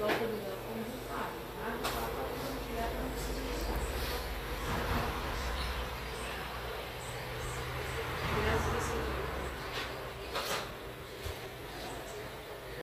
Welcome.